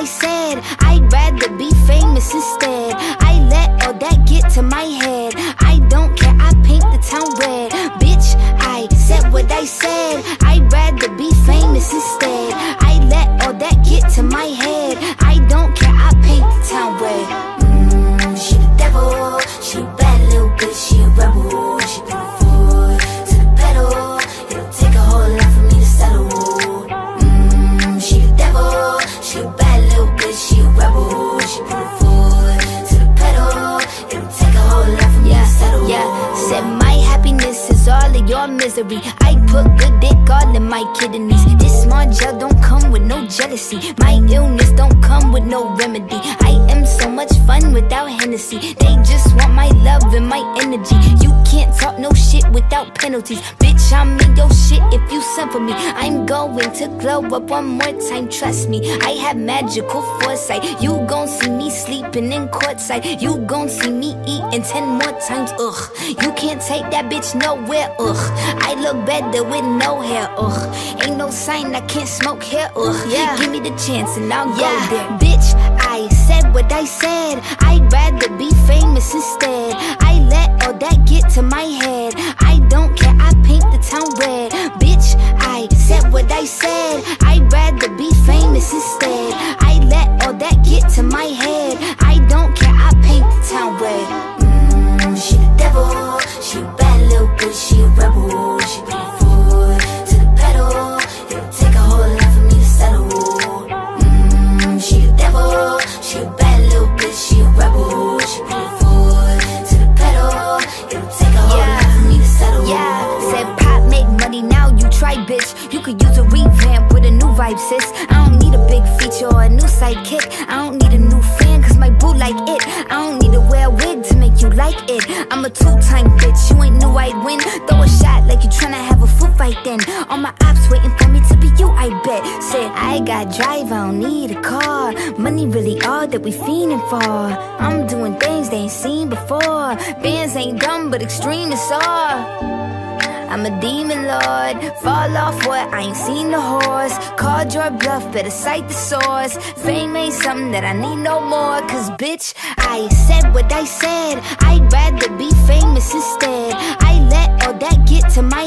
I said. I'd rather be famous instead. I let all that get to my head. I don't care, I paint the town red. Your misery. I put good dick all in my kidneys. This Margiel' don't come with no jealousy. My illness don't come with no remedy. I am so much fun without Hennessy. They just want my love and my energy. You can't talk no shit without penalties. Bitch, I'm in your shit if you send for me. I'm going to glow up one more time, trust me. I have magical foresight. You gon' see me sleeping in courtside. You gon' see me eating ten more times, ugh. You can't take that bitch nowhere, ugh. I look better with no hair, ugh. Ain't no sign I can't smoke here, ugh. Yeah. Give me the chance and I'll go there. Bitch, I said what I said. I'd rather be famous instead. I let all that get to my head. I don't care, I paint the town red. Bitch, I said what I said. I'd rather be famous instead. I let all that get to my head. Revamp with a new vibe, sis. I don't need a big feature or a new sidekick. I don't need a new fan, cause my boo like it. I don't need to wear a wig to make you like it. I'm a two-time bitch, you ain't knew I'd win. Throw a shot like you tryna have a foot fight then. All my ops waiting for me to be you, I bet. Said I got drive, I don't need a car. Money really all that we fiending for. I'm doing things they ain't seen before. Bands ain't dumb, but extreme is all. I'm a demon lord. Fall off what? I ain't seen the horse. Called your bluff, better cite the source. Fame ain't something that I need no more. Cause bitch, I said what I said. I'd rather be famous instead. I let all that get to my